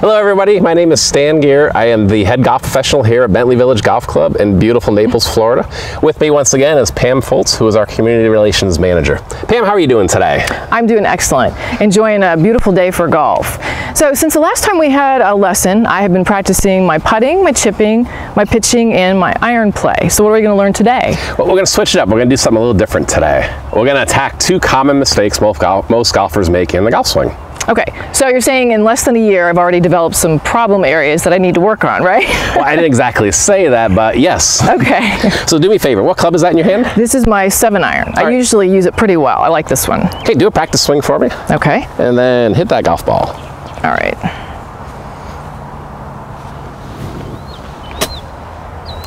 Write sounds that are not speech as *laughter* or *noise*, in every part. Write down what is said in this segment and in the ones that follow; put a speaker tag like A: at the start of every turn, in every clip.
A: Hello, everybody. My name is Stan Gear. I am the head golf professional here at Bentley Village Golf Club in beautiful Naples, Florida. With me once again is Pam Foltz, who is our community relations manager. Pam, how are you doing today?
B: I'm doing excellent. Enjoying a beautiful day for golf. So, since the last time we had a lesson, I have been practicing my putting, my chipping, my pitching, and my iron play. So, what are we going to learn today?
A: Well, we're going to switch it up. We're going to do something a little different today. We're going to attack two common mistakes most, golf most golfers make in the golf swing.
B: Okay, so you're saying in less than a year I've already developed some problem areas that I need to work on, right? *laughs*
A: well, I didn't exactly say that, but yes.
B: Okay. *laughs*
A: So do me a favor. What club is that in your hand?
B: This is my seven iron. All I right. usually use it pretty well. I like this one.
A: Okay, do a practice swing for me.
B: Okay.
A: And then hit that golf ball.
B: All right.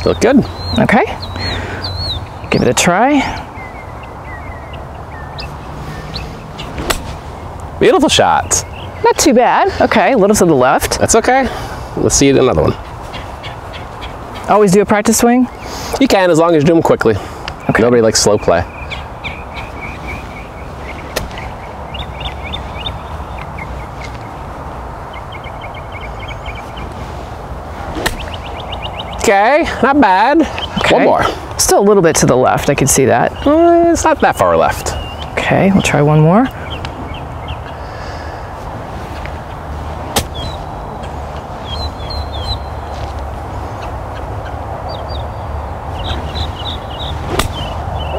A: Look good.
B: Okay. Give it a try.
A: Beautiful shot.
B: Not too bad. Okay, a little to the left.
A: That's okay. Let's see another one.
B: Always do a practice swing?
A: You can, as long as you do them quickly. Okay. Nobody likes slow play. Okay, not bad. Okay. One more.
B: Still a little bit to the left, I can see that.
A: Uh, it's not that far left.
B: Okay, we'll try one more.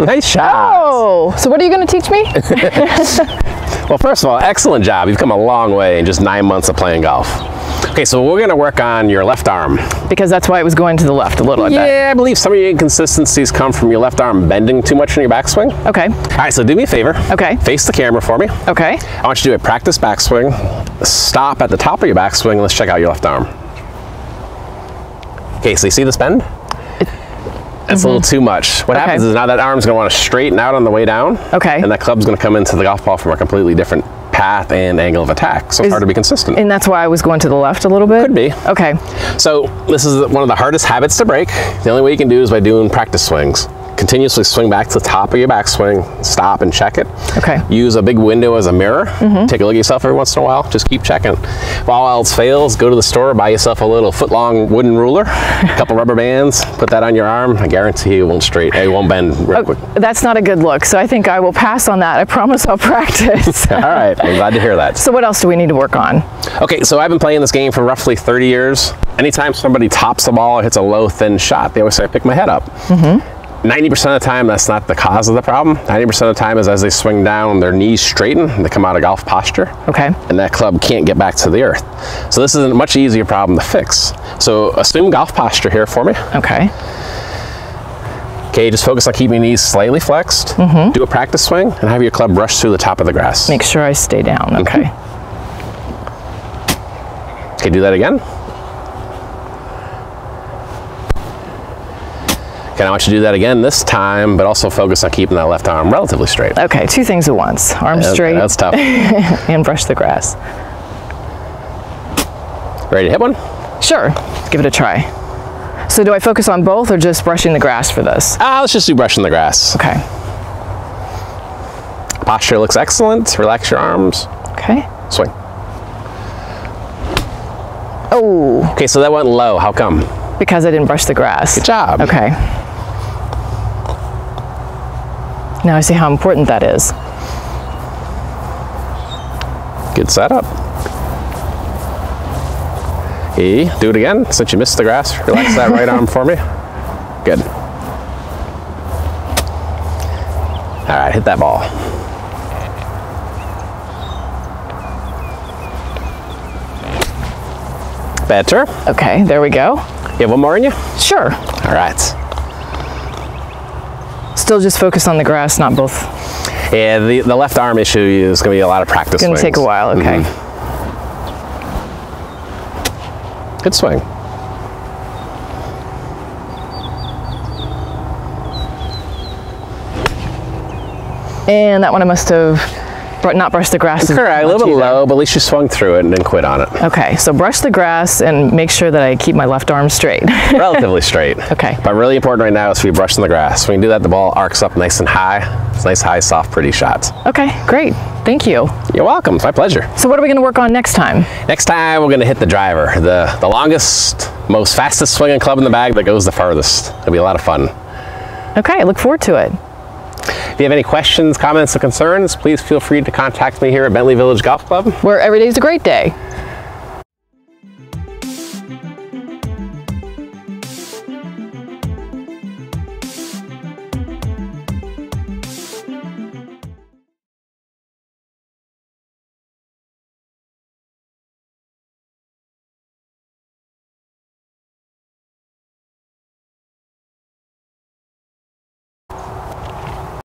A: Nice shot.
B: Oh, so what are you going to teach me? *laughs* *laughs*
A: well, first of all, excellent job. You've come a long way in just nine months of playing golf. Okay, so we're going to work on your left arm.
B: Because that's why it was going to the left a little, I
A: Yeah,
B: bet.
A: I believe some of your inconsistencies come from your left arm bending too much in your backswing.
B: Okay.
A: All right, so do me a favor.
B: Okay.
A: Face the camera for me.
B: Okay.
A: I want you to do a practice backswing. Stop at the top of your backswing. Let's check out your left arm. Okay, so you see this bend? That's mm -hmm. a little mm-hmm. too much. What okay. happens is now that arm's gonna wanna straighten out on the way down.
B: Okay.
A: And that club's gonna come into the golf ball from a completely different path and angle of attack. So it's hard to be consistent.
B: And that's why I was going to the left a little bit?
A: Could be.
B: Okay.
A: So this is one of the hardest habits to break. The only way you can do is by doing practice swings continuously swing back to the top of your backswing, stop and check it.
B: Okay.
A: Use a big window as a mirror. Mm -hmm. Take a look at yourself every once in a while. Just keep checking. If all else fails, go to the store, buy yourself a little foot long wooden ruler, a *laughs* couple rubber bands, put that on your arm. I guarantee you it won't straight, it won't bend real oh, quick.
B: That's not a good look, so I think I will pass on that. I promise I'll *laughs* practice. *laughs*
A: all right, I'm glad to hear that.
B: So what else do we need to work on?
A: Okay, so I've been playing this game for roughly 30 years. Anytime somebody tops the ball or hits a low, thin shot, they always say, I pick my head up. Mm -hmm. 90% of the time, that's not the cause of the problem. 90% of the time is as they swing down, their knees straighten, and they come out of golf posture.
B: Okay.
A: And that club can't get back to the earth. So this is a much easier problem to fix. So assume golf posture here for me.
B: Okay.
A: Okay, just focus on keeping your knees slightly flexed. Mm -hmm. Do a practice swing and have your club brush through the top of the grass.
B: Make sure I stay down, okay.
A: Okay, do that again. Okay, I want you to do that again this time, but also focus on keeping that left arm relatively straight.
B: Okay, two things at once. Arm yeah, straight.
A: That's tough. *laughs*
B: and brush the grass.
A: Ready to hit one?
B: Sure, give it a try. So do I focus on both or just brushing the grass for this?
A: Ah, uh, let's just do brushing the grass.
B: Okay.
A: Posture looks excellent. Relax your arms.
B: Okay.
A: Swing.
B: Oh.
A: Okay, so that went low. How come?
B: Because I didn't brush the grass.
A: Good job.
B: Okay. Now I see how important that is.
A: Good setup. E, do it again, since you missed the grass. Relax that right arm for me. Good. All right, hit that ball. Better.
B: Okay, there we go.
A: You have one more in you?
B: Sure.
A: All right.
B: Still just focus on the grass, not both.
A: Yeah, the, the left arm issue is going to be a lot of practice.
B: It's going to take a while, okay. Mm -hmm.
A: Good swing.
B: And that one I must have not brush the grass.
A: Correct, a little bit low, but at least you swung through it and didn't quit on it.
B: Okay, so brush the grass and make sure that I keep my left arm straight. *laughs*
A: Relatively straight.
B: Okay.
A: But really important right now is to be brushing the grass. When you do that, the ball arcs up nice and high. It's nice, high, soft, pretty shots.
B: okay, great. Thank you.
A: You're welcome. It's my pleasure.
B: So what are we going to work on next time?
A: Next time, we're going to hit the driver, the, the longest, most fastest swinging club in the bag that goes the farthest. It'll be a lot of fun.
B: Okay, I look forward to it.
A: If you have any questions, comments, or concerns, please feel free to contact me here at Bentley Village Golf Club.
B: Where every day is a great day.